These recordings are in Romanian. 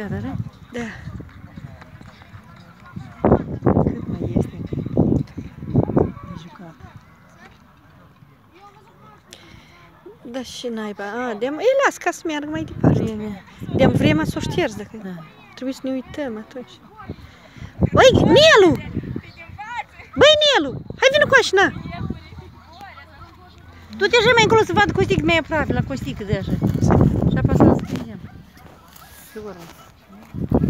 Gata, da? Da. Cât mai este de jucat? Da și naiba. A, de ei las ca să meargă mai departe. Bine. De vremea să o șterzi dacă Da. trebuie să ne uităm atunci. Băi, Nelu! Băi, Nelu! Hai vină cu așa, na! Du-te așa mai încolo să vadă Costic mai aproape, la Costică de așa. Și apasă să vedem. Sigur. Thank you.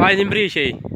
Kaydın bir şey.